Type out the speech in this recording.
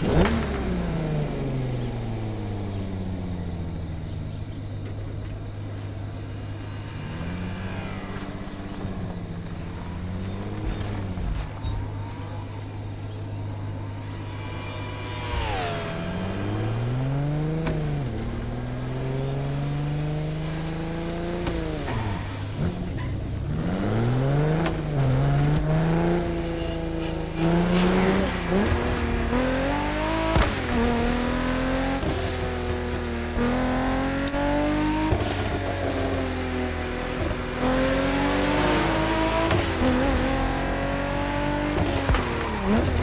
Mm-hmm. 음.